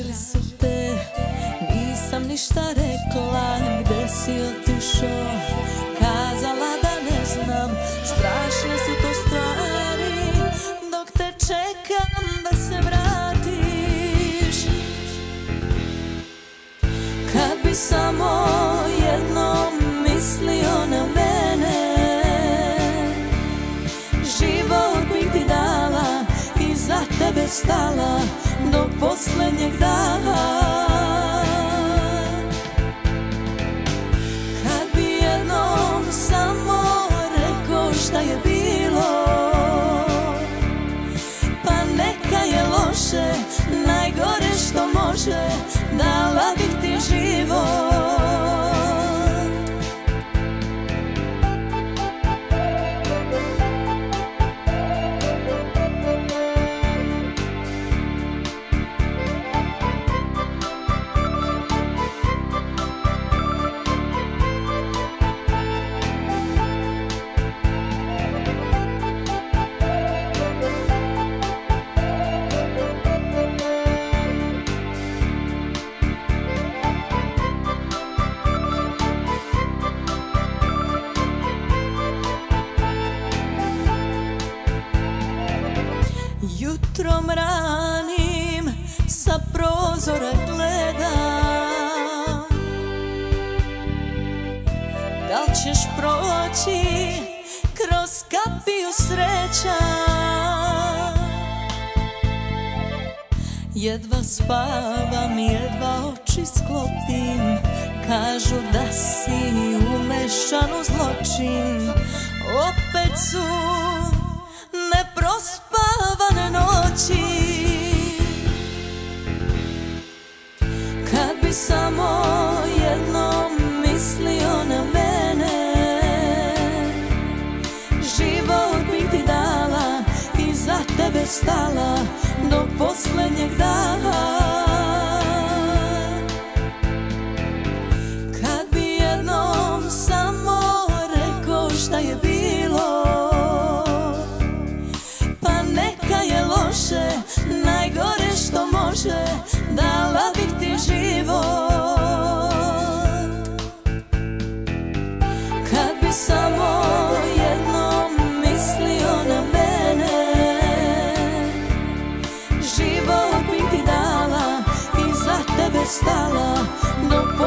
tražili su te Nisam ništa rekla, gde si otišao? Kazala da ne znam, strašne su to stvari. Dok te čekam da se vratiš. Kad bi samo stala Do posljednjeg daha. Kad bi jednom samo rekao šta je bilo Pa neka je loše, najgore što može Dala bih ti život Jutrom ranim sa prozora gledam. Da li ćeš proći kroz kapiju sreća? Jedva spavam, jedva oči sklopim Kažu da si umešan u zločin. Opet su Bi samo jednom mislio na mene. Život bih ti dala i za tebe stala Do posljednjeg daha. Kad bi jednom samo rekao šta je bilo Život bih